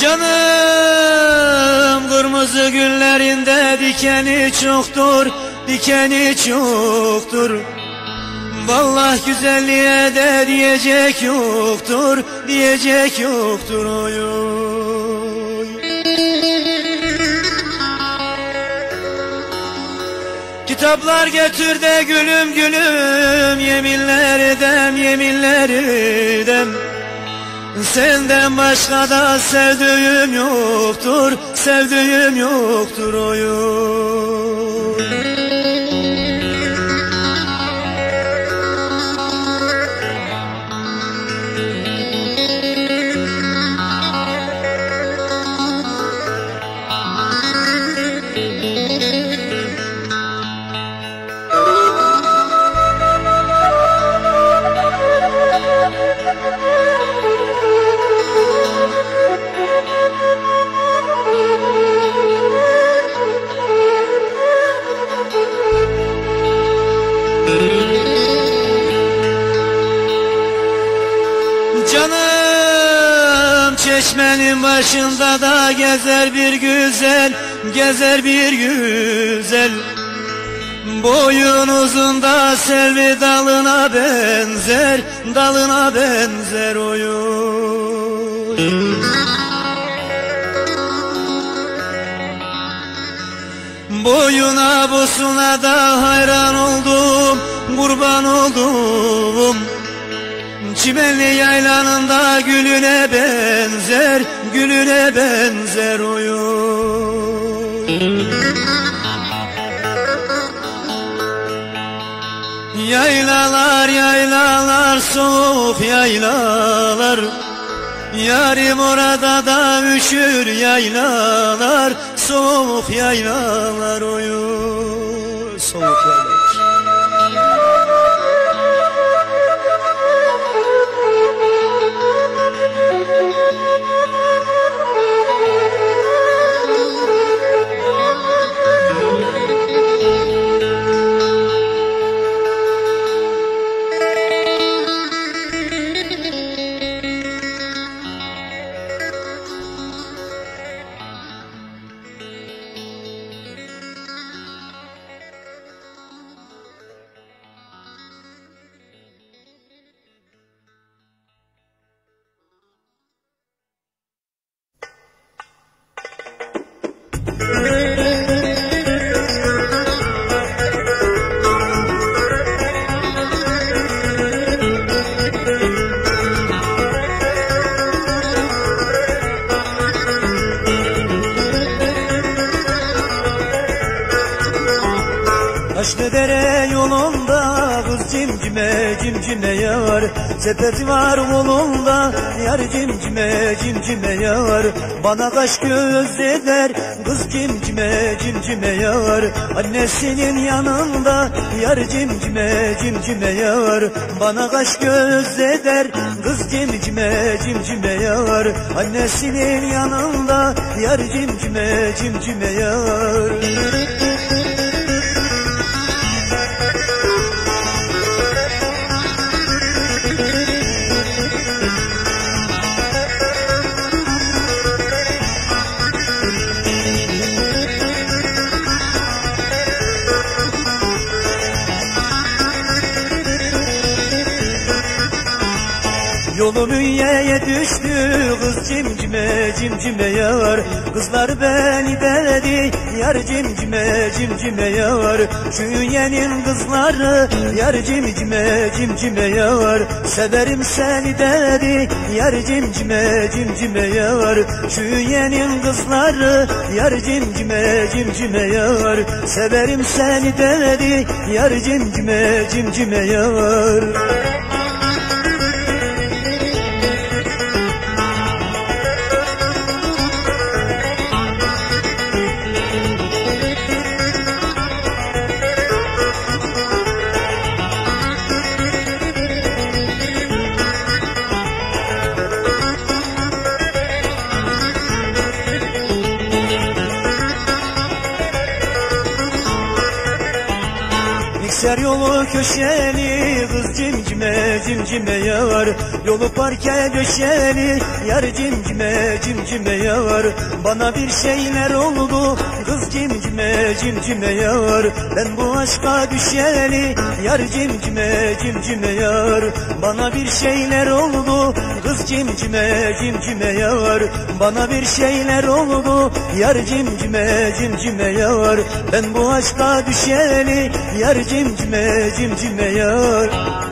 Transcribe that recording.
Canım kırmızı güllerinde dikeni çoktur, dikeni çoktur. Vallahi güzelliğe de diyecek yoktur, diyecek yoktur oy oy. Kitaplar getir de gülüm gülüm yeminler edem yeminler edem Senden başka da sevdiğim yoktur sevdiğim yoktur oy Canım çeşmenin başında da gezer bir güzel, gezer bir güzel. Boyun uzunda selvi dalına benzer, dalına benzer oyun. Boyuna busuna da hayran oldum, kurban oldum. Çimenli yaylanında gülüne benzer, gülüne benzer oyun. Yaylalar yaylalar soğuk yaylalar. Yarim orada da üşür yaylalar Soğuk yaylalar oyun. Soğuk yaylalar Taşlı dere yolunda kız cimcime cimcime yar. Sepeti var kolunda yar cimcime cimcime yar. Bana kaş göz eder kız cimcime cimcime yar. Annesinin yanında yar cimcime cimcime yar. Bana kaş göz eder kız cimcime cimcime yar. Annesinin yanında yar cimcime cimcime yar Yolum ünyeye düştü kız cimcime cimcime yar. Kızlar beni dedi yar cimcime cimcime yar. Şu ünyenin kızları yar cimcime cimcime yar. Severim seni dedi yar cimcime cimcime yar. Şu ünyenin kızları yar cimcime cimcime yar. Severim seni dedi yar cimcime cimcime yar Keser yolu köşeli kız cimcime cimcime yar. Yolu parke döşeli yar cimcime cimcime yar. Bana bir şeyler oldu kız cimcime cimcime yar. Ben bu aşka düşeli yar cimcime cimcime yar. Bana bir şeyler oldu kız cimcime cimcime yar. Bana bir şeyler oldu yar cimcime cimcime yar. Ben bu aşka düşeli yar cimcime cimcime cimcime yar